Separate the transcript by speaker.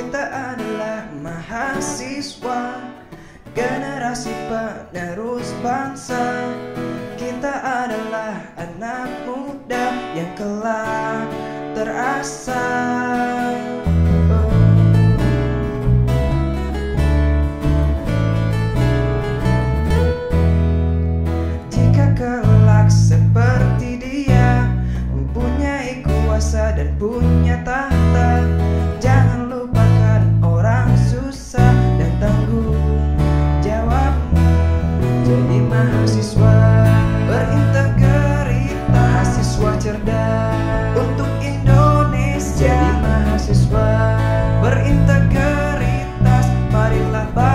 Speaker 1: kita adalah mahasiswa Generasi penerus bangsa. Kita adalah anak muda yang kelak terasa. Jika kelak seperti dia Mempunyai kuasa dan punya tahta Jadi mahasiswa berintegritas mahasiswa cerdas. Untuk Indonesia jadi mahasiswa berintegritas. Marilah bangga